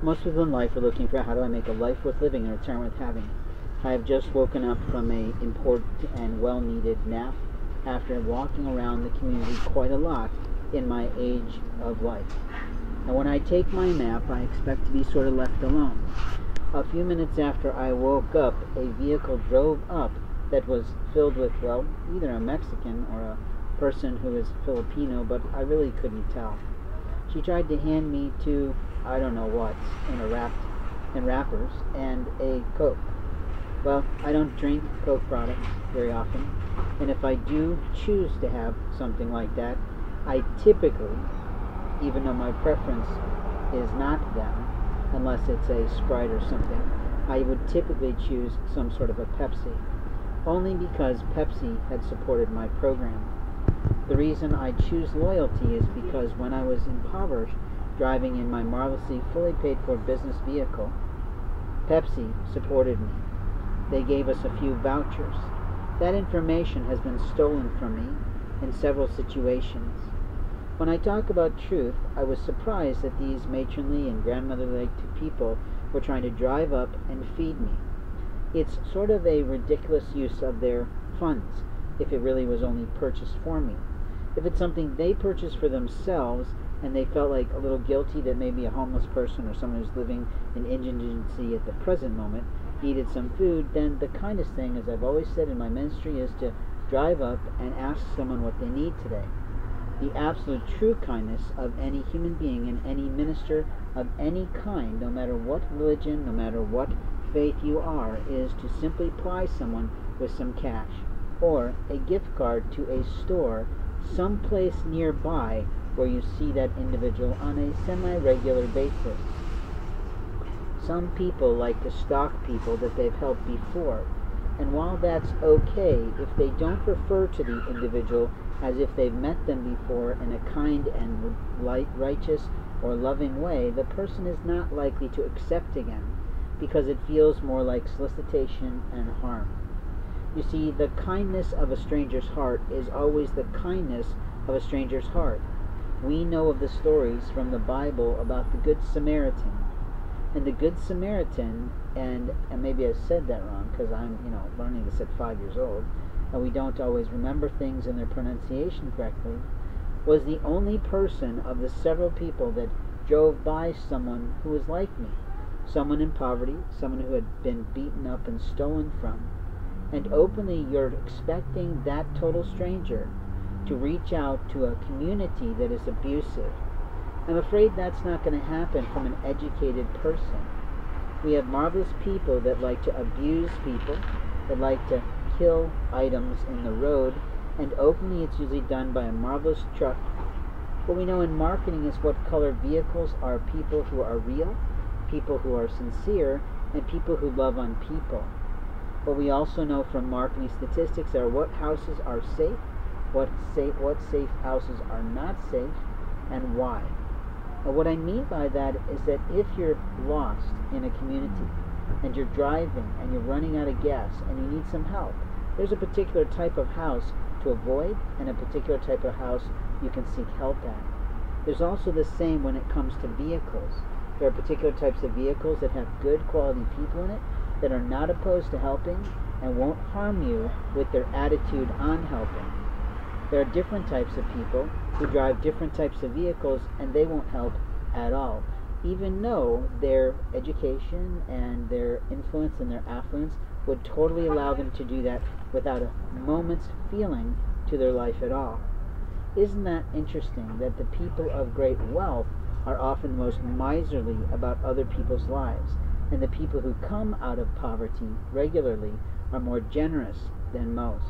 Most people in life are looking for how do I make a life worth living and a return worth having. I have just woken up from a important and well needed nap after walking around the community quite a lot in my age of life. And when I take my nap, I expect to be sort of left alone. A few minutes after I woke up, a vehicle drove up that was filled with, well, either a Mexican or a person who is Filipino, but I really couldn't tell. She tried to hand me two I don't know what in a wrapped in wrappers and a Coke. Well, I don't drink Coke products very often, and if I do choose to have something like that, I typically, even though my preference is not them, unless it's a Sprite or something, I would typically choose some sort of a Pepsi, only because Pepsi had supported my program. The reason I choose loyalty is because when I was impoverished, driving in my marvelously fully paid for business vehicle, Pepsi supported me. They gave us a few vouchers. That information has been stolen from me in several situations. When I talk about truth, I was surprised that these matronly and grandmotherly people were trying to drive up and feed me. It's sort of a ridiculous use of their funds if it really was only purchased for me. If it's something they purchased for themselves, and they felt like a little guilty that maybe a homeless person or someone who's living in indigency at the present moment needed some food, then the kindest thing, as I've always said in my ministry, is to drive up and ask someone what they need today. The absolute true kindness of any human being and any minister of any kind, no matter what religion, no matter what faith you are, is to simply ply someone with some cash or a gift card to a store someplace nearby where you see that individual on a semi-regular basis. Some people like to stalk people that they've helped before, and while that's okay, if they don't refer to the individual as if they've met them before in a kind and light, righteous or loving way, the person is not likely to accept again because it feels more like solicitation and harm. You see, the kindness of a stranger's heart is always the kindness of a stranger's heart we know of the stories from the Bible about the Good Samaritan. And the Good Samaritan, and, and maybe I said that wrong because I'm, you know, learning this at five years old, and we don't always remember things in their pronunciation correctly, was the only person of the several people that drove by someone who was like me, someone in poverty, someone who had been beaten up and stolen from. And openly you're expecting that total stranger to reach out to a community that is abusive. I'm afraid that's not going to happen from an educated person. We have marvelous people that like to abuse people, that like to kill items in the road, and openly it's usually done by a marvelous truck. What we know in marketing is what color vehicles are people who are real, people who are sincere, and people who love on people. What we also know from marketing statistics are what houses are safe what safe what safe houses are not safe and why. And what I mean by that is that if you're lost in a community and you're driving and you're running out of gas and you need some help, there's a particular type of house to avoid and a particular type of house you can seek help at. There's also the same when it comes to vehicles. There are particular types of vehicles that have good quality people in it that are not opposed to helping and won't harm you with their attitude on helping. There are different types of people who drive different types of vehicles and they won't help at all, even though their education and their influence and their affluence would totally allow them to do that without a moment's feeling to their life at all. Isn't that interesting that the people of great wealth are often most miserly about other people's lives, and the people who come out of poverty regularly are more generous than most?